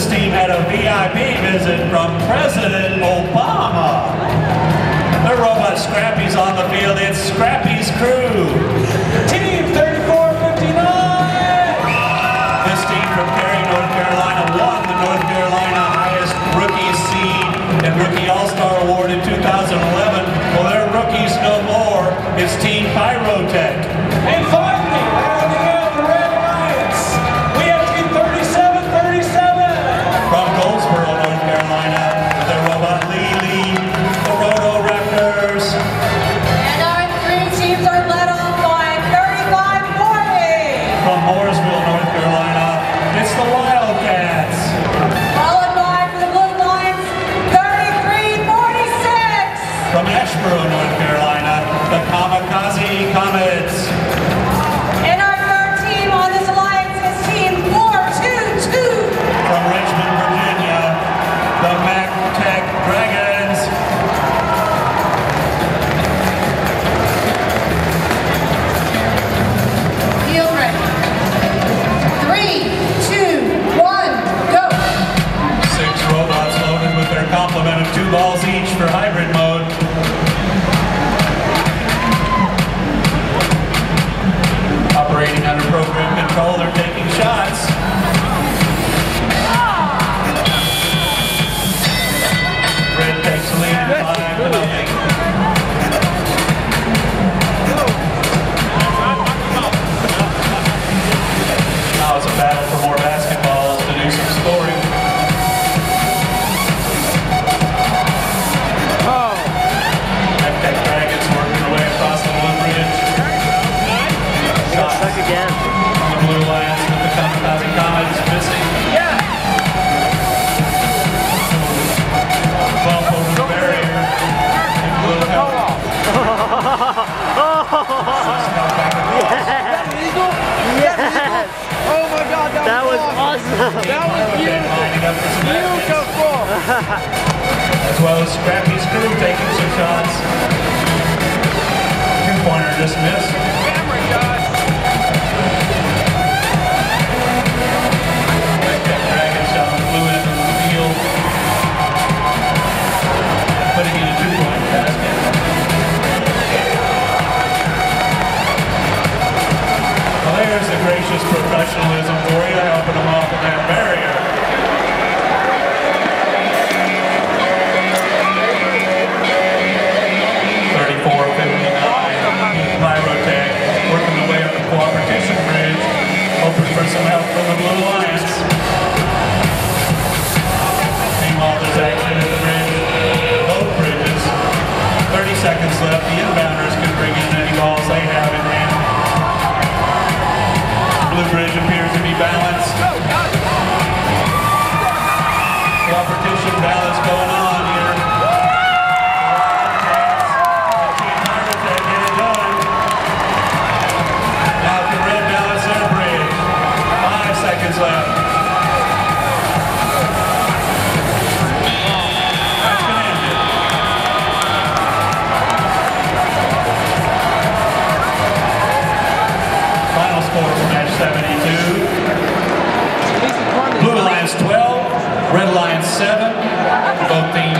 This team had a VIP visit from President Obama. The robot Scrappy's on the field. It's Scrappy. Asheboro, North Carolina, the Kamikaze Comets. And our third team on this alliance is Team 422. From Richmond, Virginia, the Mech Tech Dragons. Field ready. Three, two, one, go. Six robots loaded with their complement of two balls as well as Scrappy's crew taking some shots. Two-pointer dismissed. Russian ballet. tem